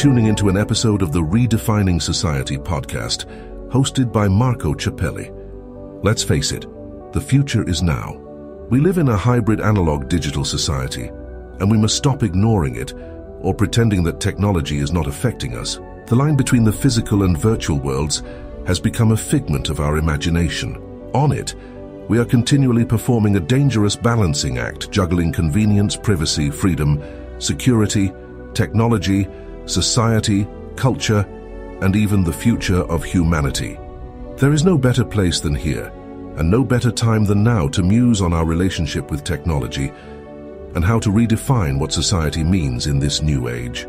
Tuning into an episode of the Redefining Society podcast, hosted by Marco Ciappelli. Let's face it, the future is now. We live in a hybrid analog digital society, and we must stop ignoring it or pretending that technology is not affecting us. The line between the physical and virtual worlds has become a figment of our imagination. On it, we are continually performing a dangerous balancing act, juggling convenience, privacy, freedom, security, technology, society, culture, and even the future of humanity. There is no better place than here, and no better time than now to muse on our relationship with technology and how to redefine what society means in this new age.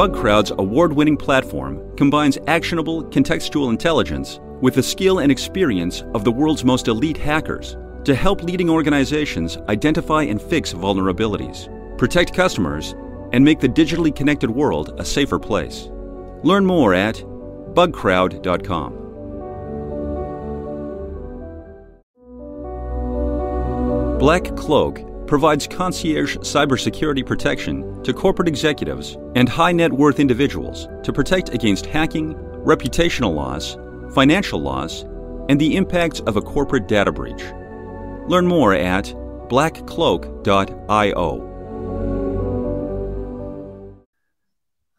BugCrowd's award-winning platform combines actionable contextual intelligence with the skill and experience of the world's most elite hackers to help leading organizations identify and fix vulnerabilities, protect customers, and make the digitally connected world a safer place. Learn more at bugcrowd.com. Black Cloak provides concierge cybersecurity protection to corporate executives and high net worth individuals to protect against hacking, reputational loss, financial loss, and the impacts of a corporate data breach. Learn more at blackcloak.io.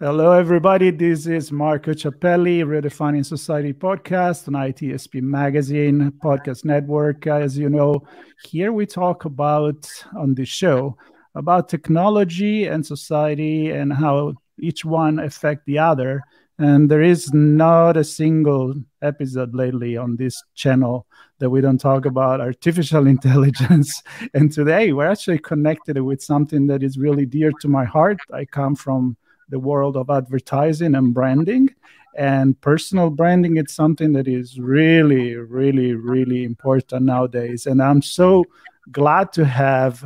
Hello, everybody. This is Marco Ciappelli, Redefining Society podcast on ITSP Magazine Podcast Network. As you know, here we talk about on the show about technology and society and how each one affect the other. And there is not a single episode lately on this channel that we don't talk about artificial intelligence. and today we're actually connected with something that is really dear to my heart. I come from the world of advertising and branding. And personal branding it's something that is really really really important nowadays. And i'm so glad to have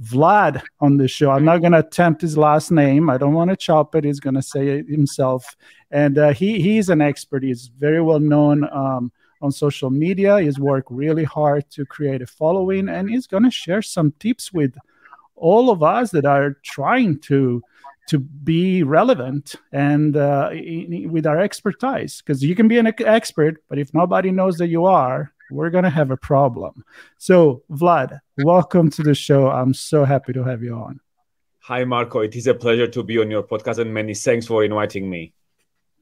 vlad on the show. I'm not going to attempt his last name. I don't want to chop it. He's going to say it himself. And uh, he he's an expert. He's very well known um, on social media. He's worked really hard to create a following and he's going to share some tips with all of us that are trying to to be relevant and uh, with our expertise because you can be an expert but if nobody knows that you are we're going to have a problem. So vlad welcome to the show. I'm so happy to have you on. Hi marco. It is a pleasure to be on your podcast and many thanks for inviting me.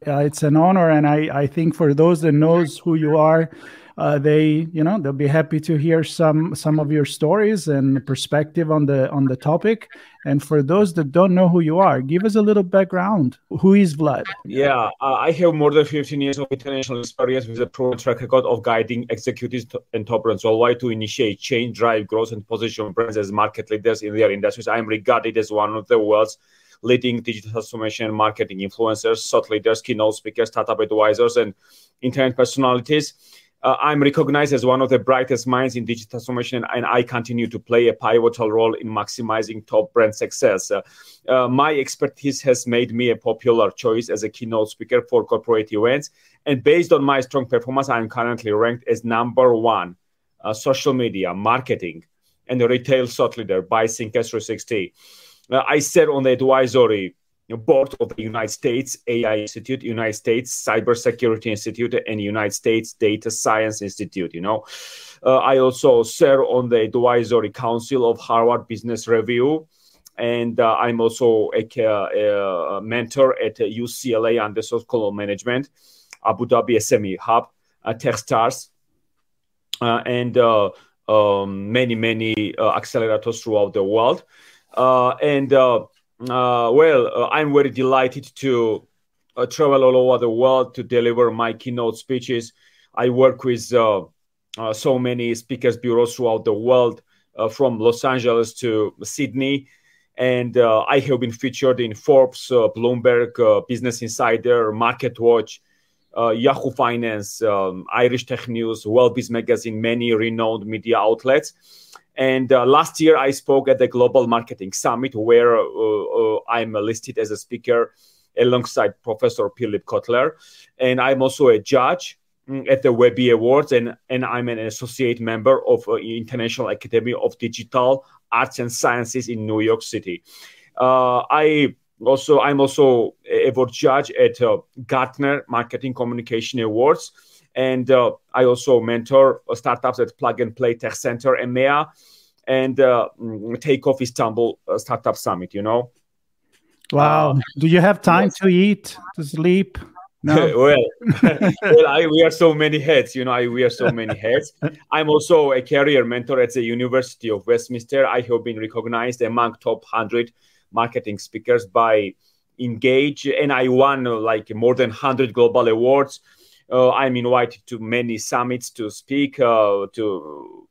Uh, it's an honor and I, I think for those that knows who you are uh, they you know they'll be happy to hear some some of your stories and perspective on the on the topic. And for those that don't know who you are give us a little background. Who is vlad? Yeah uh, i have more than 15 years of international experience with a proven track record of guiding executives and top brands worldwide to initiate change drive growth and position brands as market leaders in their industries. I am regarded as one of the world's leading digital transformation marketing influencers, thought leaders, keynote speakers, startup advisors, and internet personalities uh, I'm recognized as one of the brightest minds in digital transformation, and I continue to play a pivotal role in maximizing top brand success. Uh, uh, my expertise has made me a popular choice as a keynote speaker for corporate events, and based on my strong performance, I'm currently ranked as number one uh, social media, marketing, and retail thought leader by Thinkers 360. Uh, I serve on the advisory board of the United States AI Institute, United States Cybersecurity Institute, and United States Data Science Institute. You know, uh, I also serve on the advisory council of Harvard Business Review, and uh, I'm also a, a, mentor at UCLA Anderson School of Management, Abu Dhabi SME Hub, uh, TechStars, uh, and uh, um, many many uh, accelerators throughout the world, and uh, well, uh, I'm very delighted to uh, travel all over the world to deliver my keynote speeches. I work with uh, uh, so many speakers bureaus throughout the world, uh, from Los Angeles to Sydney. And I have been featured in Forbes, Bloomberg, Business Insider, Market Watch, Yahoo Finance, um, Irish Tech News, WorldBiz Magazine, many renowned media outlets. And uh, last year, I spoke at the Global Marketing Summit, where uh, uh, I'm listed as a speaker alongside Professor Philip Kotler. And I'm also a judge mm, at the Webby Awards, and, and I'm an associate member of uh, International Academy of Digital Arts and Sciences in New York City. Uh, I also I'm also a award judge at uh, Gartner Marketing Communication Awards, and uh, I also mentor startups at Plug and Play Tech Center EMEA and uh, mm, Takeoff Istanbul uh, Startup Summit. You know. Wow. Uh, Do you have time yes. to eat, to sleep? No. well, well I, we are so many heads, you know, I, we are so many heads. I'm also a career mentor at the University of Westminster. I have been recognized among top 100 marketing speakers by Engage, and I won like more than 100 global awards. Uh, I'm invited to many summits to speak, uh, to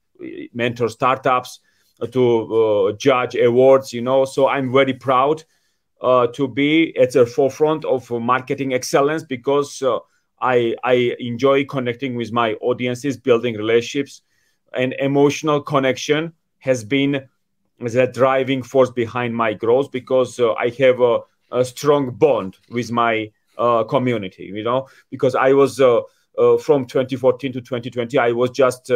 mentor startups, uh, to judge awards, you know. So I'm very proud to be at the forefront of marketing excellence because I, I enjoy connecting with my audiences, building relationships, and emotional connection has been the driving force behind my growth because uh, I have a, a, strong bond with my uh, community. You know, because I was uh, uh, from 2014 to 2020, I was just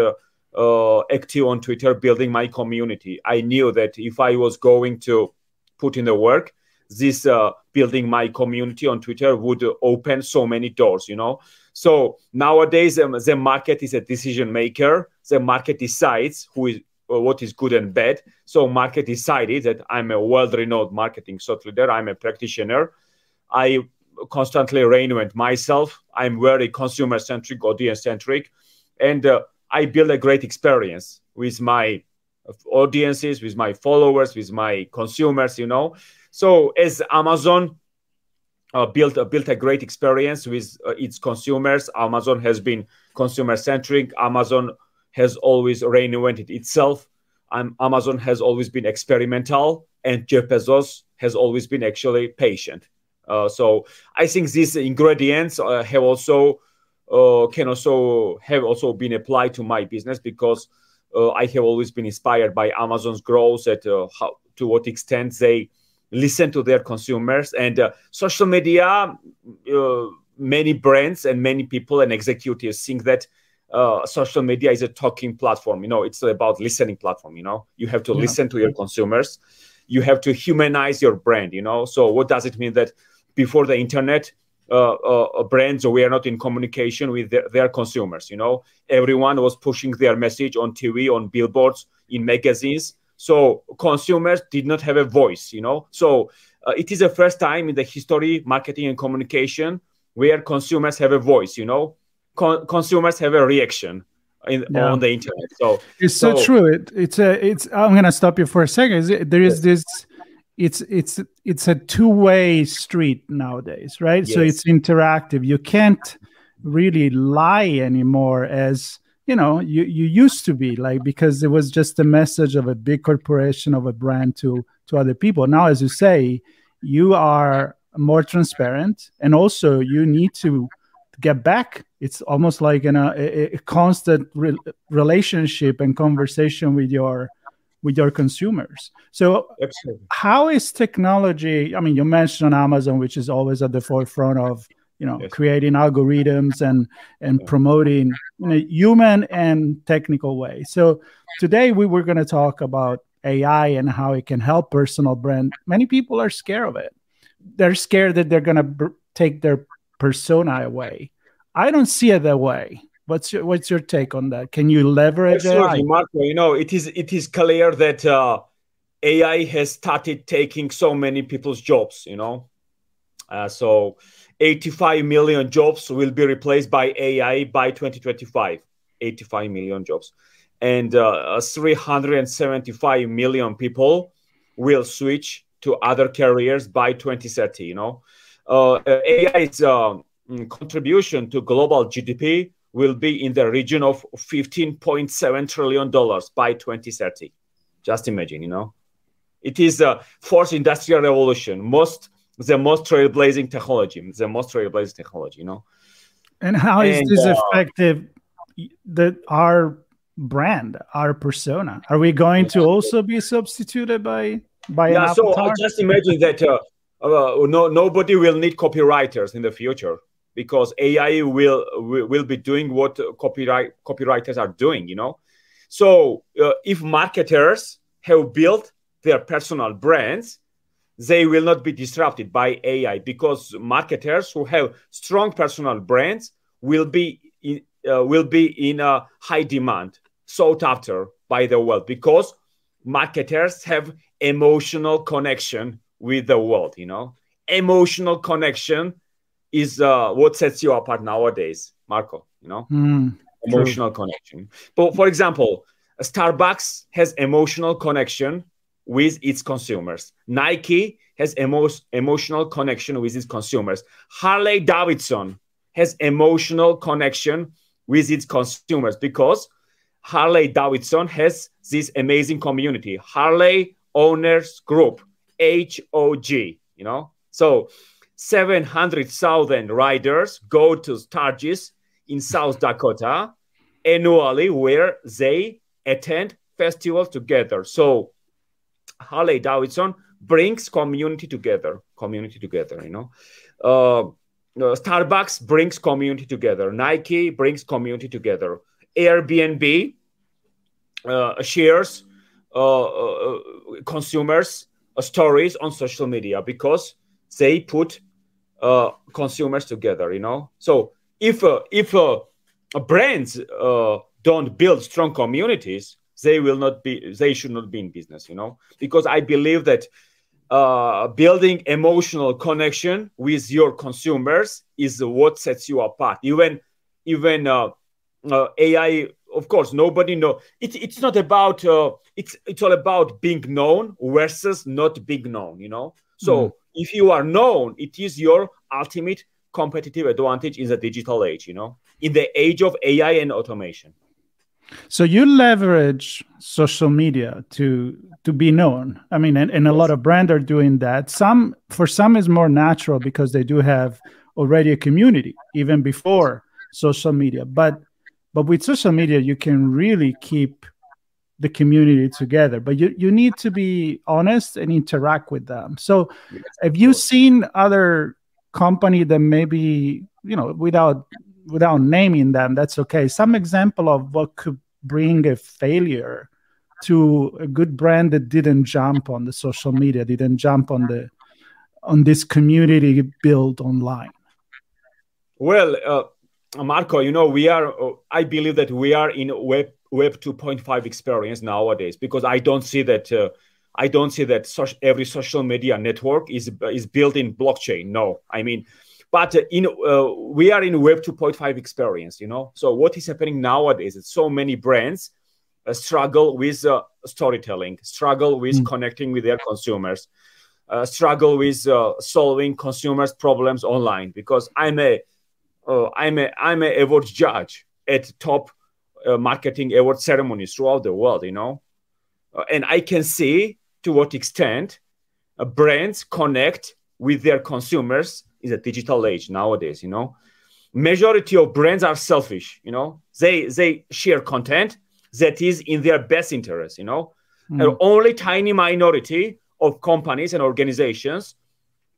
active on Twitter, building my community. I knew that if I was going to put in the work, this uh, building my community on Twitter would open so many doors, you know. So nowadays, um, the market is a decision maker. The market decides who is uh, what is good and bad. So market decided that I'm a world-renowned marketing thought leader. I'm a practitioner. I constantly reinvent myself. I'm very consumer-centric, audience-centric, and uh, I build a great experience with my audiences, with my followers, with my consumers. You know, so as Amazon uh, built uh, built a great experience with uh, its consumers, Amazon has been consumer centric. Amazon has always reinvented itself. Um, Amazon has always been experimental, and Jeff Bezos has always been actually patient. Uh, so I think these ingredients uh, have also uh, can also have also been applied to my business because I have always been inspired by Amazon's growth at how to what extent they listen to their consumers. And uh, social media uh, many brands and many people and executives think that uh, social media is a talking platform. You know it's about listening platform you know? You have to yeah. listen to your consumers. You have to humanize your brand you know? So what does it mean that before the internet uh, uh, brands were not in communication with their, their, consumers you know everyone was pushing their message on tv on billboards in magazines so consumers did not have a voice, you know. So uh, it is the first time in the history, marketing and communication, where consumers have a voice, you know. Con- consumers have a reaction in, yeah. on the internet. So it's so, so true. It, it's a. It's. I'm gonna stop you for a second. There is this. It's it's it's a two way street nowadays, right? Yes. So it's interactive. You can't really lie anymore as you know you you used to be like because it was just a message of a big corporation of a brand to to other people now as you say you are more transparent and also you need to get back it's almost like in a, a constant re- relationship and conversation with your with your consumers. So Absolutely. how is technology i mean you mentioned on amazon which is always at the forefront of you know yes. creating algorithms and and promoting in a human and technical way. So today we were going to talk about ai and how it can help personal brand. Many people are scared of it. They're scared that they're going to b- take their persona away. I don't see it that way what's your what's your take on that can you leverage AI? marco you know it is it is clear that uh, ai has started taking so many people's jobs you know uh, so 85 million jobs will be replaced by AI by 2025. 85 million jobs. And uh, 375 million people will switch to other careers by 2030. You know, uh, AI's mm, contribution to global GDP will be in the region of 15.7 trillion dollars by 2030. Just imagine, you know, it is the fourth industrial revolution. Most the most trailblazing technology, the most trailblazing technology, you know. And how is and, this uh, effective? That our brand, our persona, are we going to also be substituted by by? Yeah. so uh, just imagine that uh, uh, no, nobody will need copywriters in the future because AI will will be doing what copyright copywriters are doing. You know, so uh, if marketers have built their personal brands, they will not be disrupted by AI because marketers who have strong personal brands will be in, uh, will be in a high demand, sought after by the world because marketers have emotional connection with the world you know emotional connection is uh, what sets you apart nowadays marco you know mm, emotional true. connection but for example starbucks has emotional connection with its consumers nike has emo- emotional connection with its consumers harley davidson has emotional connection with its consumers because harley davidson has this amazing community harley owners group HOG, you know. So 700,000 riders go to Sturgis in South Dakota annually where they attend festivals together. So Harley Davidson brings community together, community together, you know. Uh, uh, Starbucks brings community together. Nike brings community together. Airbnb uh, shares uh, uh, consumers uh, stories on social media because they put uh, consumers together you know? So if uh, if uh, brands uh, don't build strong communities they will not be they should not be in business you know? Because i believe that uh, building emotional connection with your consumers is what sets you apart. Even even uh, uh, ai of course nobody know. It, it's not about uh, it's it's all about being known versus not being known you know? So mm. If you are known it is your ultimate competitive advantage in the digital age you know in the age of ai and automation. So you leverage social media to to be known. I mean and, and a lot of brands are doing that. Some for some is more natural because they do have already a community even before social media. But but with social media, you can really keep the community together. But you, you need to be honest and interact with them. So yes, have you seen other company that maybe, you know, without without naming them, that's okay. Some example of what could bring a failure to a good brand that didn't jump on the social media, didn't jump on the on this community built online? Well, uh, Marco, you know, we are, I believe that we are in web, web 2.5 experience nowadays because I don't see that, uh, I don't see that such, every social media network is, is built in blockchain. No, I mean, but in uh, we are in web 2.5 experience, you know. So what is happening nowadays is so many brands uh, struggle with uh, storytelling, struggle with mm. connecting with their consumers, uh, struggle with uh, solving consumers' problems online because I'm a uh, I'm a I'm a award judge at top uh, marketing award ceremonies throughout the world, you know, uh, and I can see to what extent uh, brands connect with their consumers in the digital age nowadays. You know, majority of brands are selfish. You know, they they share content that is in their best interest. You know, mm. only tiny minority of companies and organizations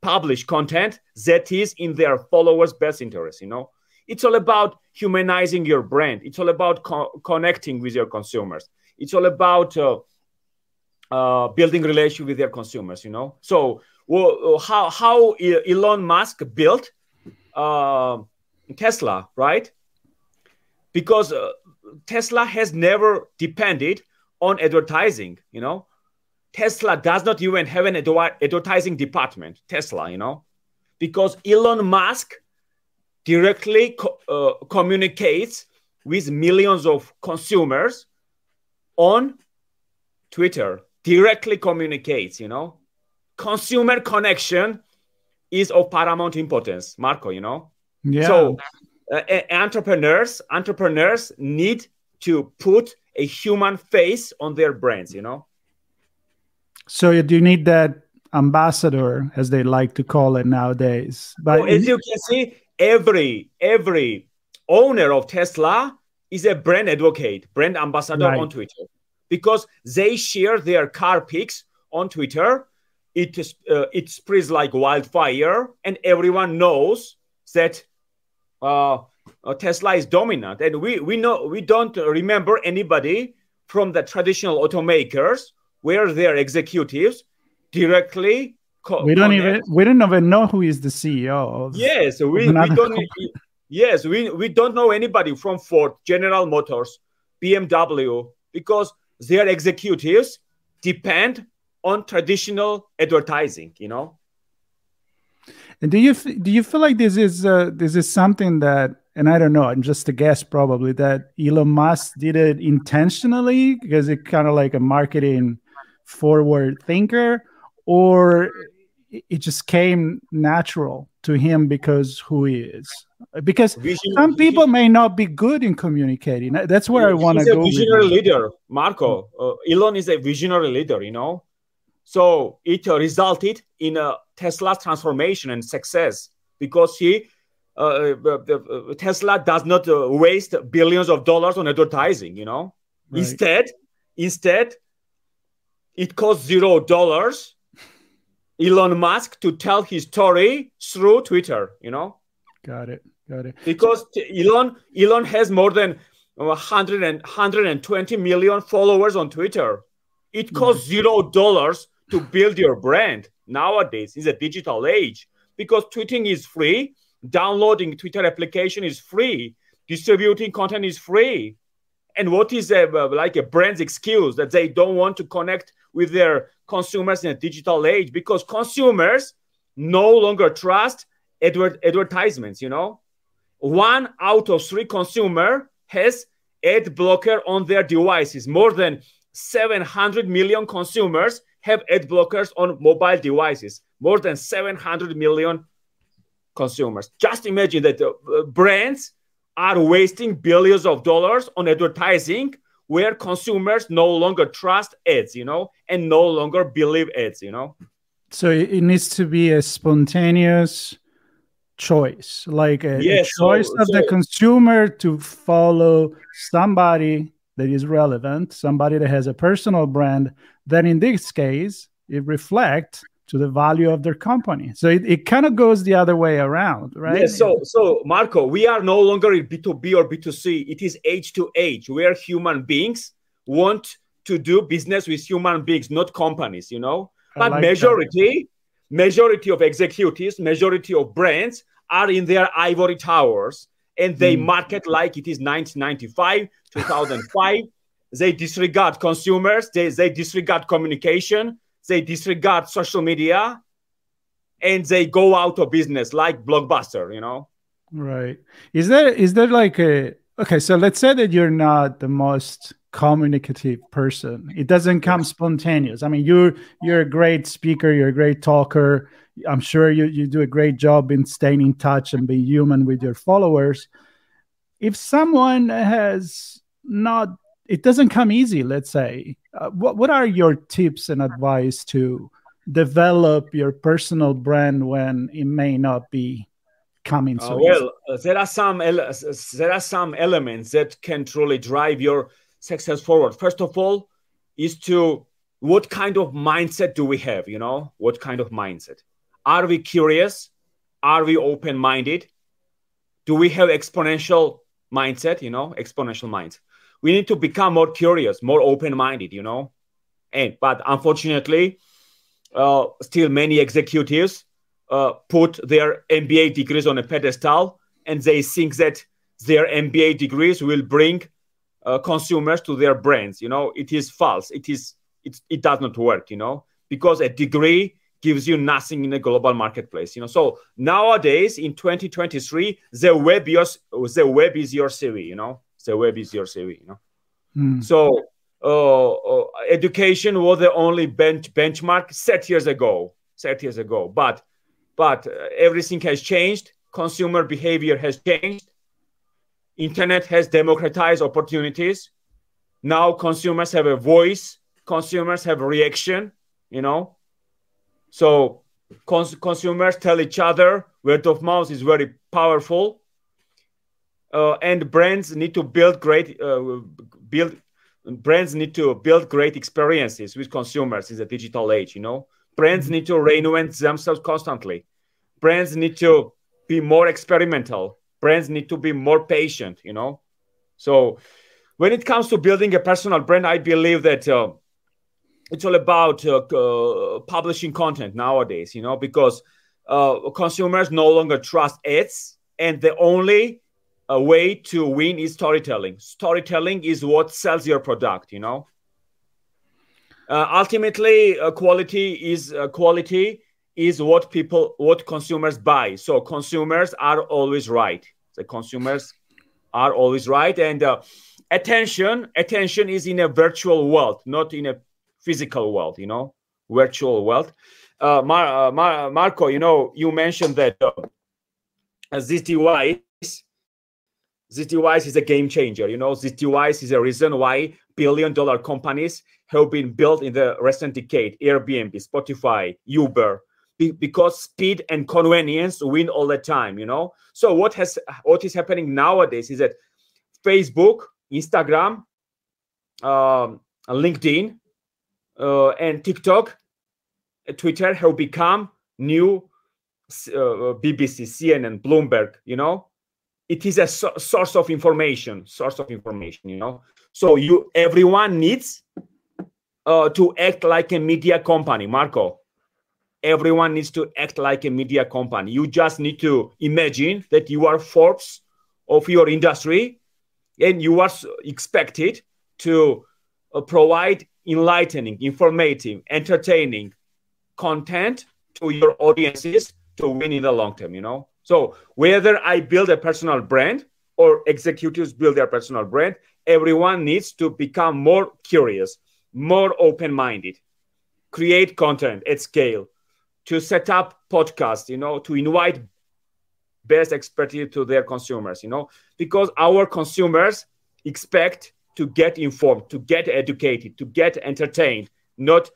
publish content that is in their followers' best interest. You know, it's all about humanizing your brand. It's all about co- connecting with your consumers. It's all about uh, uh, building relationship with your consumers. You know, so well, how how Elon Musk built uh, Tesla, right? Because uh, Tesla has never depended on advertising. You know, Tesla does not even have an advertising department, Tesla, you know, because Elon Musk directly co- uh, communicates with millions of consumers on Twitter, directly communicates, you know. Consumer connection is of paramount importance, Marco, you know. Yeah. So uh, entrepreneurs, entrepreneurs need to put a human face on their brands, you know so you need that ambassador, as they like to call it nowadays. But as you can see, every every owner of Tesla is a brand advocate, brand ambassador right. on Twitter, because they share their car pics on Twitter it uh, it spreads like wildfire, and everyone knows that uh, uh, Tesla is dominant. And we we know we don't remember anybody from the traditional automakers where their executives directly. Co- we don't even we don't even know who is the CEO. yes, we, we don't. Yes, we, we don't know anybody from Ford, General Motors, BMW, because their executives depend on traditional advertising, you know. And do you do you feel like this is uh, this is something that, and I don't know, I'm just a guess probably that Elon Musk did it intentionally because it's kind of like a marketing forward thinker, or it just came natural to him because who he is. Because Vision, some people may not be good in communicating. That's where i want to go a visionary leader marco. Uh, elon is a visionary leader you know? So it uh, resulted in a tesla transformation and success because he uh, uh, uh tesla does not uh, waste billions of dollars on advertising you know? Right. instead instead it costs zero dollars Elon Musk to tell his story through Twitter, you know? Got it. Got it. Because Elon Elon has more than 100 and 120 million followers on Twitter. It mm-hmm. costs zero dollars to build your brand nowadays in the digital age because tweeting is free, downloading Twitter application is free, distributing content is free. And what is a, like a brand's excuse that they don't want to connect with their consumers in a digital age because consumers no longer trust adver- advertisements you know? One out of three consumer has ad blocker on their devices. More than 700 million consumers have ad blockers on mobile devices. More than 700 million consumers. Just imagine that uh, brands are wasting billions of dollars on advertising where consumers no longer trust ads, you know, and no longer believe ads, you know. So it needs to be a spontaneous choice, like a, yes, a choice so, of so, the consumer to follow somebody that is relevant, somebody that has a personal brand. Then in this case, it reflects to the value of their company. So it, it kind of goes the other way around, right? Yes. So, so Marco, we are no longer in B2B or B2C. It is H2H are human beings want to do business with human beings, not companies, you know? But like majority, that. majority of executives, majority of brands are in their ivory towers and they mm. market like it is 1995, 2005. they disregard consumers, they, they disregard communication they disregard social media and they go out of business like blockbuster you know? Right. Is there is there like a okay so let's say that you're not the most communicative person. It doesn't come spontaneous. I mean you're you're a great speaker you're a great talker. I'm sure you, you do a great job in staying in touch and being human with your followers. If someone has not it doesn't come easy let's say uh, what, what are your tips and advice to develop your personal brand when it may not be coming so uh, well uh, there are some there are some elements that can truly drive your success forward. First of all is to what kind of mindset do we have you know? What kind of mindset? Are we curious? Are we open minded do we have exponential mindset you know? Exponential mindset we need to become more curious, more open-minded, you know. And but unfortunately, uh, still many executives uh, put their MBA degrees on a pedestal, and they think that their MBA degrees will bring uh, consumers to their brands. You know, it is false. It is it, it does not work. You know, because a degree gives you nothing in a global marketplace. You know, so nowadays in 2023, the web is the web is your CV. You know the web is your CV. You know, mm. so uh, uh, education was the only bench benchmark set years ago. Set years ago, but but uh, everything has changed. Consumer behavior has changed. Internet has democratized opportunities. Now consumers have a voice. Consumers have a reaction. You know, so cons- consumers tell each other word of mouth is very powerful uh, and brands need to build great uh, build brands need to build great experiences with consumers in the digital age you know Brands need to reinvent themselves constantly. Brands need to be more experimental. Brands need to be more patient, you know? So when it comes to building a personal brand, I believe that uh, it's all about uh, uh, publishing content nowadays, you know, because uh, consumers no longer trust ads, and the only uh, way to win is storytelling. Storytelling is what sells your product, you know. Uh, ultimately, uh, quality is quality is what people, what consumers buy. So consumers are always right. The consumers are always right, and attention, attention is in a virtual world, not in a physical world, you know, virtual world. Uh, Mar- uh, Mar- Marco, you know, you mentioned that uh, this this device is a game changer. You know, this device is a reason why billion-dollar companies have been built in the recent decade. Airbnb, Spotify, Uber, be- because speed and convenience win all the time. You know, so what has what is happening nowadays is that Facebook, Instagram, um, LinkedIn, uh, and TikTok, uh, Twitter have become new uh, BBC, CNN, Bloomberg. You know, it is a so- source of information. Source of information. You know, so you everyone needs uh, to act like a media company. Marco, everyone needs to act like a media company. You just need to imagine that you are Forbes of your industry, and you are expected to uh, provide enlightening, informative, entertaining content to your audiences to win in the long term, you know? So whether I build a personal brand or executives build their personal brand, everyone needs to become more curious, more open-minded, create content at scale, to set up podcasts, you know, to invite best expertise to their consumers, you know, because our consumers expect to get informed, to get educated, to get entertained. Not,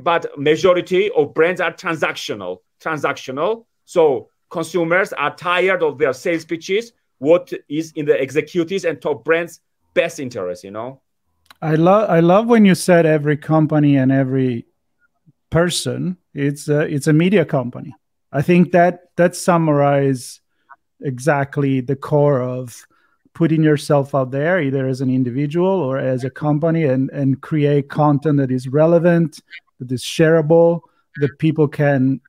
but majority of brands are transactional. Transactional. So consumers are tired of their sales pitches. What is in the executives and top brands' best interest? You know. I love I love when you said every company and every person it's a, it's a media company. I think that that summarize exactly the core of putting yourself out there either as an individual or as a company and and create content that is relevant that is shareable that people can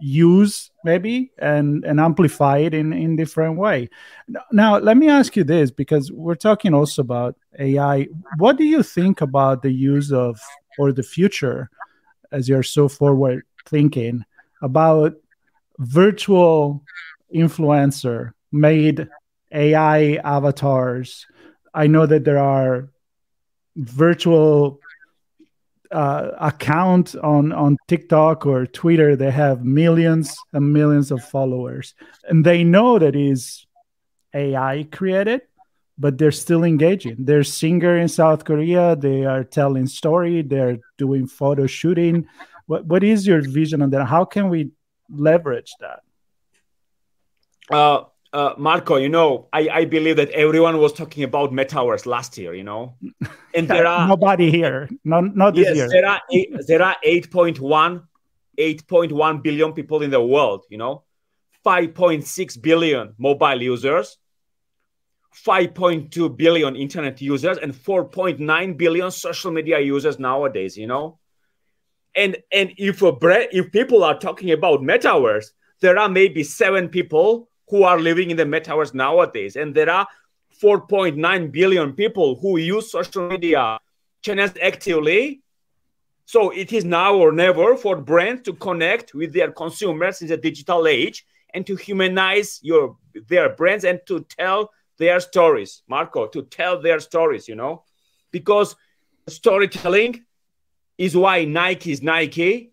use maybe and and amplify it in in different way now let me ask you this because we're talking also about ai what do you think about the use of or the future as you're so forward thinking about virtual influencer made AI avatars. I know that there are virtual uh, account on on TikTok or Twitter. They have millions and millions of followers, and they know that is AI created, but they're still engaging. They're singer in South Korea. They are telling story. They're doing photo shooting. What what is your vision on that? How can we leverage that? Uh, uh, Marco, you know, I, I believe that everyone was talking about metaverse last year, you know, and there are nobody here, not not this yes, year. There are eight, there are 8.1 8.1 billion people in the world, you know, 5.6 billion mobile users, 5.2 billion internet users, and 4.9 billion social media users nowadays, you know. And and if a if people are talking about metaverse, there are maybe seven people who are living in the metaverse nowadays. And there are 4.9 billion people who use social media channels actively. So it is now or never for brands to connect with their consumers in the digital age and to humanize your their brands and to tell their stories, Marco, to tell their stories, you know, because storytelling is why Nike is Nike,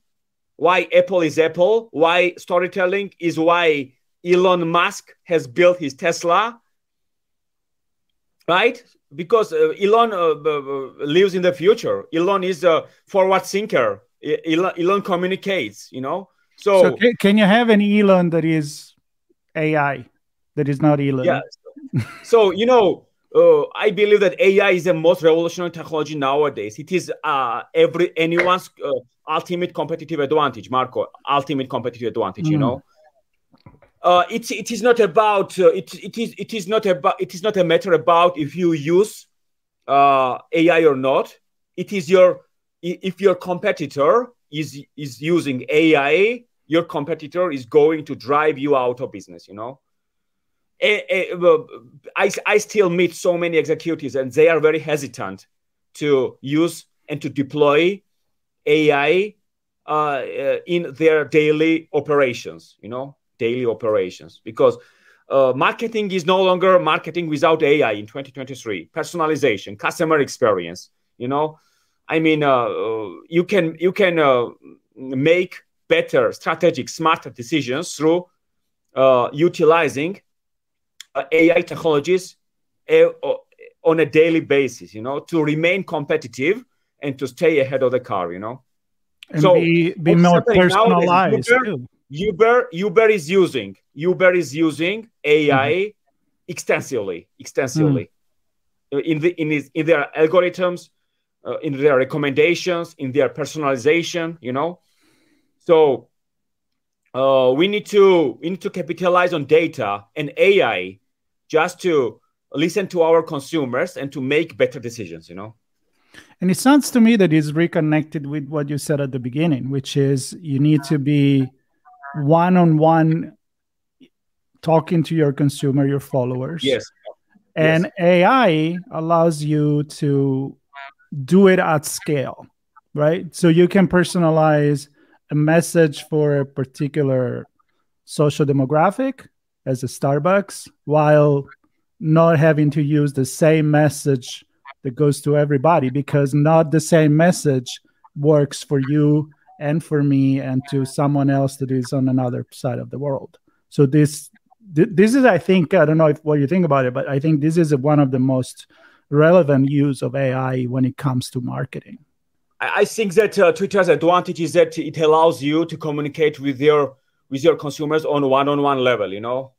why Apple is Apple, why storytelling is why Elon Musk has built his Tesla, right? Because uh, Elon uh, lives in the future. Elon is a forward thinker. Elon, Elon communicates, you know. So, so can, can, you have an Elon that is AI, that is not Elon? Yeah. so you know, uh, I believe that AI is the most revolutionary technology nowadays. It is uh, every anyone's uh, ultimate competitive advantage, Marco. Ultimate competitive advantage. Mm. You know, uh, it it is not about uh, it. It is it is not about it is not a matter about if you use uh, AI or not. It is your if your competitor is is using AI, your competitor is going to drive you out of business. You know I, I still meet so many executives and they are very hesitant to use and to deploy AI uh, uh, in their daily operations, you know, daily operations, because uh, marketing is no longer marketing without AI in 2023. Personalization, customer experience, you know, I mean, uh, uh, you can you can uh, make better, strategic, smarter decisions through utilizing uh, AI technologies uh, on a daily basis, you know, to remain competitive and to stay ahead of the car, you know. And so be, be more personalized. Uber, Uber is using Uber is using AI mm-hmm. extensively, extensively mm. in the in his, in their algorithms, uh, in their recommendations, in their personalization. You know, so uh, we need to we need to capitalize on data and AI just to listen to our consumers and to make better decisions you know and it sounds to me that it's reconnected with what you said at the beginning which is you need to be one-on-one talking to your consumer your followers. Yes. And yes. ai allows you to do it at scale right? So you can personalize a message for a particular social demographic as a Starbucks while not having to use the same message that goes to everybody because not the same message works for you and for me and to someone else that is on another side of the world. So this this is I think I don't know if what you think about it, but I think this is one of the most relevant use of AI when it comes to marketing. I think that uh, Twitter's advantage is that it allows you to communicate with your with your consumers on one-on-one level. You know,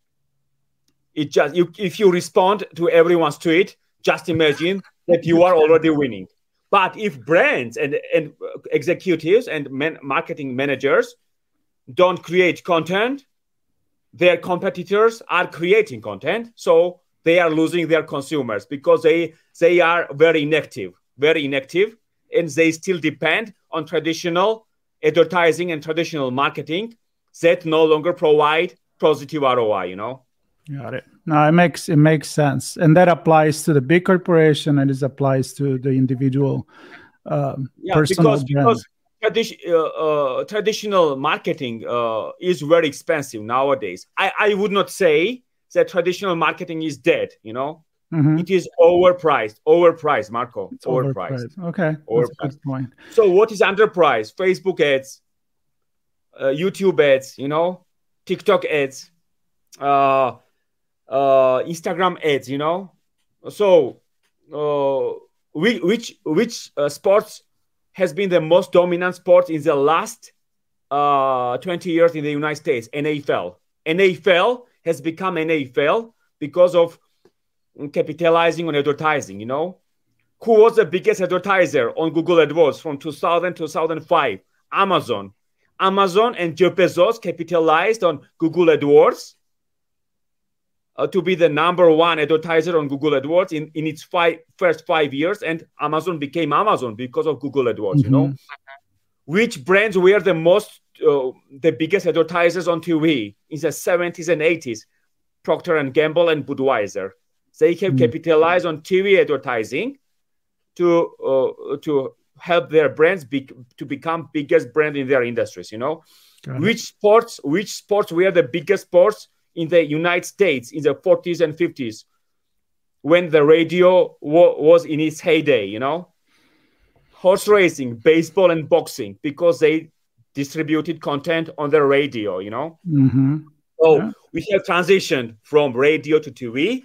it just you, if you respond to everyone's tweet, just imagine that you are already winning. But if brands and, and executives and man, marketing managers don't create content, their competitors are creating content, so they are losing their consumers because they they are very inactive, very inactive, and they still depend on traditional advertising and traditional marketing that no longer provide positive ROI. You know. Got it. No, it makes it makes sense, and that applies to the big corporation, and it applies to the individual. Um, yeah, because because tradi- uh, uh, traditional marketing uh, is very expensive nowadays. I, I would not say that traditional marketing is dead. You know, mm-hmm. it is overpriced. Overpriced, Marco. It's overpriced. overpriced. Okay, overpriced. That's a good point. So, what is underpriced? Facebook ads, uh, YouTube ads. You know, TikTok ads. Uh, uh, Instagram ads, you know. So, uh, which which uh, sports has been the most dominant sport in the last uh, 20 years in the United States? NFL. NFL has become an NFL because of capitalizing on advertising. You know, who was the biggest advertiser on Google AdWords from 2000 to 2005? Amazon. Amazon and Jeff Bezos capitalized on Google AdWords uh, to be the number one advertiser on Google AdWords in, in its five, first five years, and Amazon became Amazon because of Google AdWords. Mm-hmm. You know, mm-hmm. which brands were the most, uh, the biggest advertisers on TV in the 70s and 80s? Procter and Gamble and Budweiser. They have mm-hmm. capitalized on TV advertising to uh, to help their brands be, to become biggest brand in their industries. You know, which sports which sports were the biggest sports in the United States in the 40s and 50s when the radio was in its heyday, you know? Horse racing, baseball, and boxing because they distributed content on the radio, you know? Mm-hmm. So yeah. we have transitioned from radio to TV,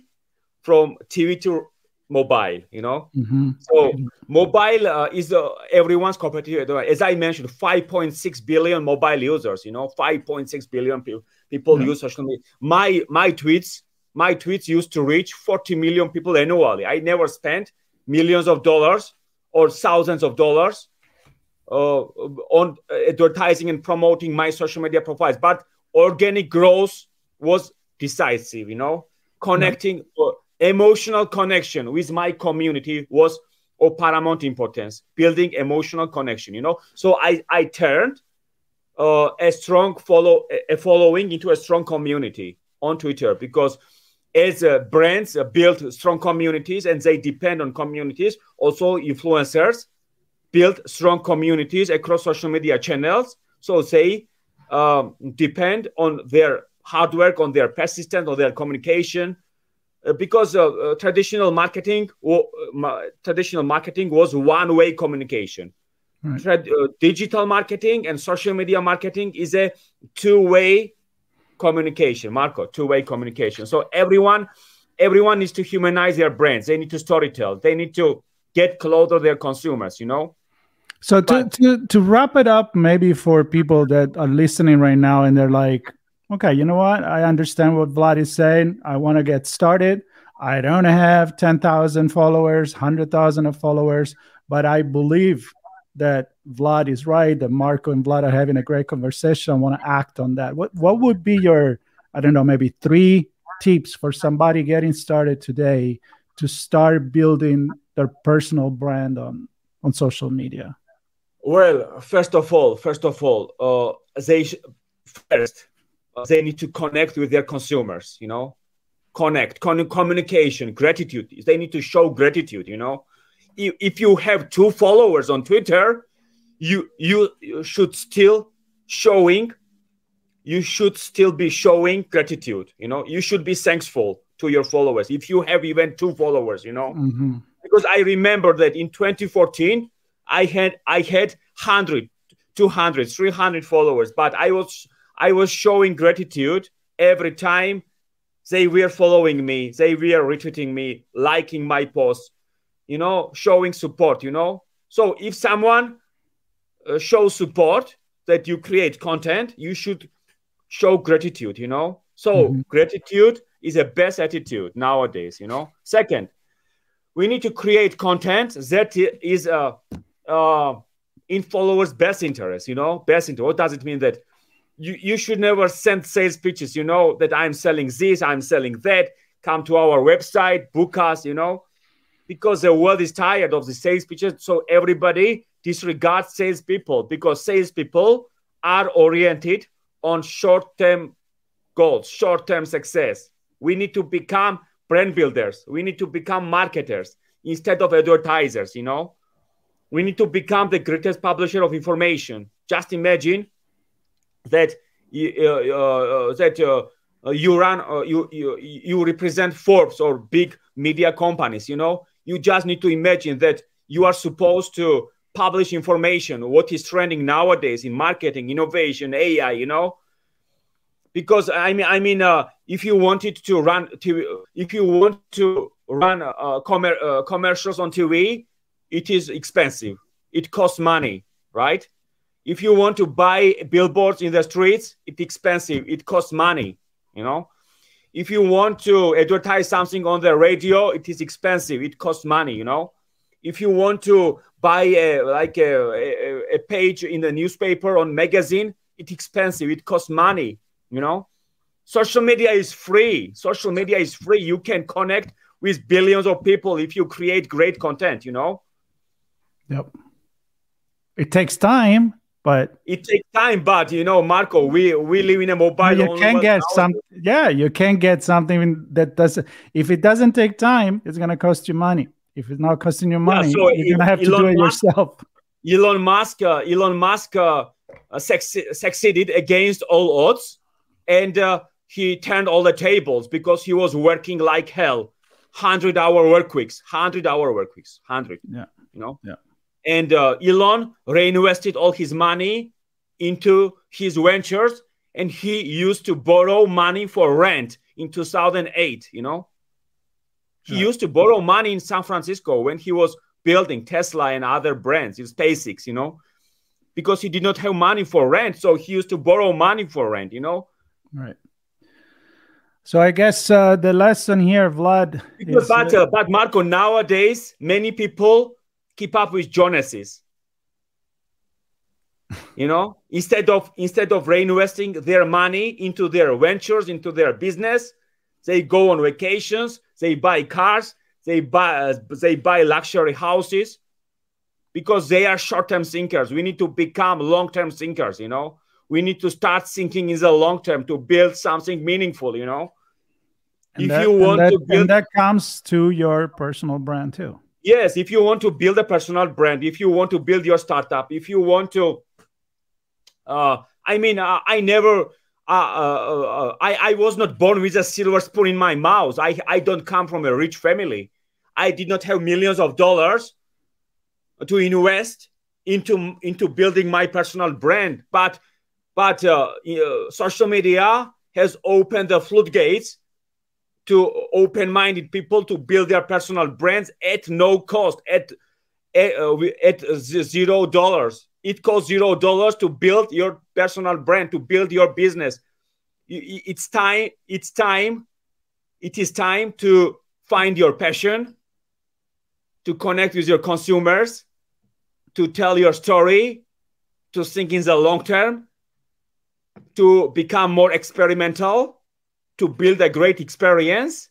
from TV to mobile you know mm-hmm. so mobile uh, is uh, everyone's competitor as i mentioned 5.6 billion mobile users you know 5.6 billion people, people use social media my my tweets my tweets used to reach 40 million people annually. I never spent millions of dollars or thousands of dollars uh, on advertising and promoting my social media profiles. But organic growth was decisive, you know, connecting yeah. Emotional connection with my community was of paramount importance, building emotional connection, you know. So I, I turned uh, a strong follow a following into a strong community on Twitter because as uh, brands uh, build strong communities and they depend on communities, also influencers build strong communities across social media channels. So they um, depend on their hard work, on their persistence, on their communication, because uh, uh, traditional marketing, ma- traditional marketing was one-way communication. Right. digital marketing and social media marketing is a two-way communication marco two-way communication so everyone everyone needs to humanize their brands they need to storytell they need to get closer to their consumers you know so to, but, to to wrap it up maybe for people that are listening right now and they're like okay you know what i understand what vlad is saying i want to get started i don't have 10000 followers 100000 of followers but i believe that Vlad is right, that Marco and Vlad are having a great conversation. I want to act on that. What what would be your, I don't know, maybe three tips for somebody getting started today to start building their personal brand on on social media? Well, first of all, first of all, uh, they sh- first they need to connect with their consumers. You know, connect, con- communication, gratitude. They need to show gratitude. You know, if you have two followers on Twitter, you you should still showing you should still be showing gratitude you know you should be thankful to your followers if you have even two followers you know mm-hmm. because i remember that in 2014 i had i had 100 200 300 followers but i was i was showing gratitude every time they were following me they were retweeting me liking my posts you know, showing support, you know. So if someone uh, shows support that you create content, you should show gratitude, you know. So mm-hmm. gratitude is a best attitude nowadays, you know. Second, we need to create content that is uh, uh, in followers' best interest, you know. Best interest. What does it mean that you, you should never send sales pitches, you know, that I'm selling this, I'm selling that. Come to our website, book us, you know because the world is tired of the sales pitches. So everybody disregards salespeople because salespeople are oriented on short-term goals, short-term success. We need to become brand builders. We need to become marketers instead of advertisers. You know, we need to become the greatest publisher of information. Just imagine that uh, uh, that uh, you run, uh, you, you you represent Forbes or big media companies. You know, you just need to imagine that you are supposed to publish information what is trending nowadays in marketing innovation ai you know? Because i mean i mean uh, if you wanted to run TV, if you want to run uh, commer- uh, commercials on tv it is expensive. It costs money right if you want to buy billboards in the streets it's expensive it costs money you know if you want to advertise something on the radio, it is expensive. It costs money, you know. If you want to buy a, like a, a, a page in the newspaper on magazine, it's expensive. It costs money, you know. Social media is free. Social media is free. You can connect with billions of people if you create great content, you know. Yep. It takes time, but it takes time but you know marco we we live in a mobile you can get some yeah you can get something that doesn't. if it doesn't take time it's going to cost you money. If it's not costing you money yeah, so you're going to have to do it musk, yourself. Elon musk uh, elon musk uh, uh, succeeded against all odds and uh, he turned all the tables because he was working like hell. 100 hour work weeks 100 hour work weeks 100 yeah. you know? Yeah and uh, Elon reinvested all his money into his ventures, and he used to borrow money for rent in 2008. You know, he yeah. used to borrow money in San Francisco when he was building Tesla and other brands, in SpaceX. You know, because he did not have money for rent, so he used to borrow money for rent. You know, right. So I guess uh, the lesson here, Vlad. Is, but, uh, but Marco, nowadays many people keep up with Joneses. you know, instead of instead of reinvesting their money into their ventures, into their business, they go on vacations, they buy cars, they buy uh, they buy luxury houses because they are short-term thinkers. We need to become long-term thinkers. You know, we need to start thinking in the long term to build something meaningful. You know, and if that, you want that, to build, that comes to your personal brand too. Yes, if you want to build a personal brand, if you want to build your startup, if you want to, uh, I mean, uh, I never. Uh, uh, uh, I, I was not born with a silver spoon in my mouth. I, I don't come from a rich family. I did not have millions of dollars to invest into into building my personal brand but but uh, social media has opened the floodgates to open-minded people to build their personal brands at no cost at at, uh, at zero dollars. It costs zero dollars to build your personal brand to build your business. It's time it's time it is time to find your passion to connect with your consumers to tell your story, to think in the long term, to become more experimental, to build a great experience,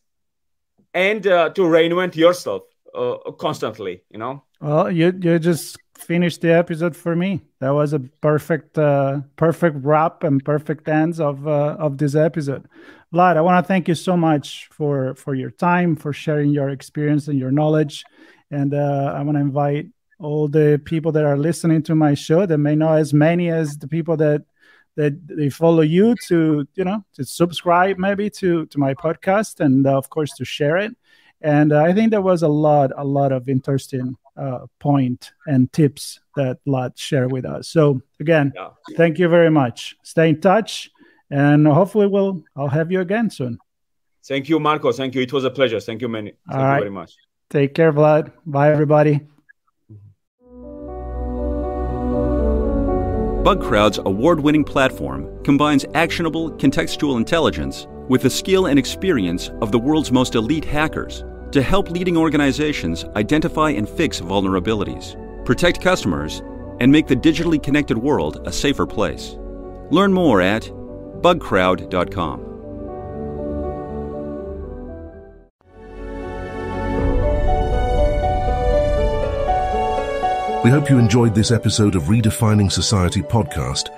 and uh, to reinvent yourself uh, constantly. You know. Well, you you just finished the episode for me. That was a perfect uh, perfect wrap and perfect ends of uh, of this episode. Vlad, I want to thank you so much for for your time, for sharing your experience and your knowledge. And uh, I want to invite all the people that are listening to my show that may not as many as the people that that they follow you to you know to subscribe maybe to to my podcast and uh, of course to share it. And uh, i think there was a lot a lot of interesting uh, point and tips that Vlad shared with us. So again yeah. thank you very much. Stay in touch and hopefully we'll i'll have you again soon. Thank you marco. Thank you. It was a pleasure. Thank you many. Thank all you right. very much. Take care vlad. Bye everybody Bugcrowd's award winning platform combines actionable contextual intelligence with the skill and experience of the world's most elite hackers to help leading organizations identify and fix vulnerabilities, protect customers, and make the digitally connected world a safer place. Learn more at bugcrowd.com. We hope you enjoyed this episode of Redefining Society podcast,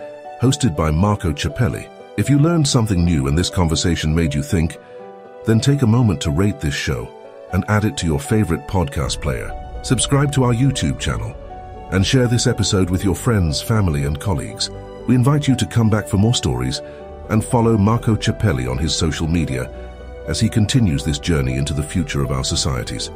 hosted by Marco Ciappelli. If you learned something new and this conversation made you think, then take a moment to rate this show and add it to your favorite podcast player. Subscribe to our YouTube channel and share this episode with your friends, family, and colleagues. We invite you to come back for more stories and follow Marco Ciappelli on his social media as he continues this journey into the future of our societies.